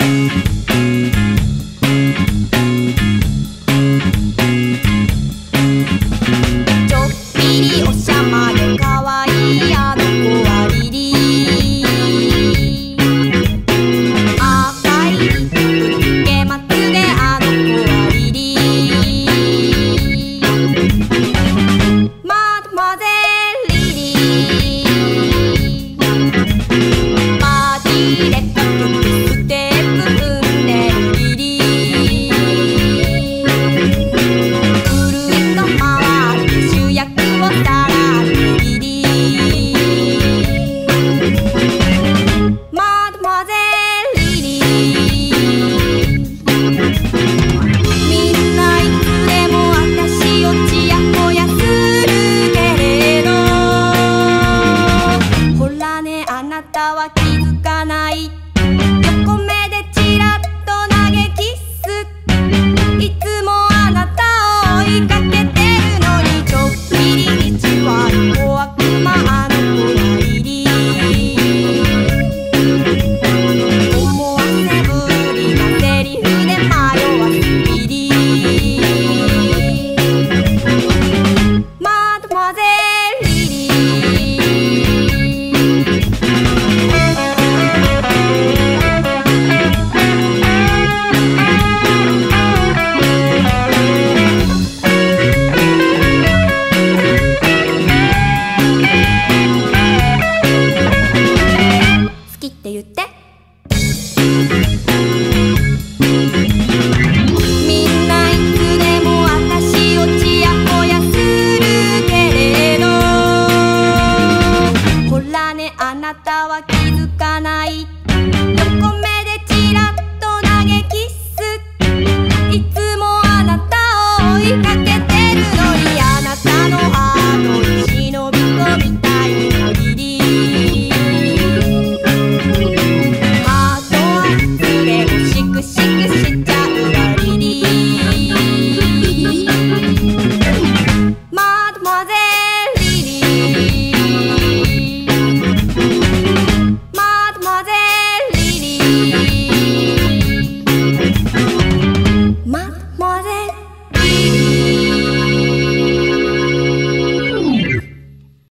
いつもなたは気づかない」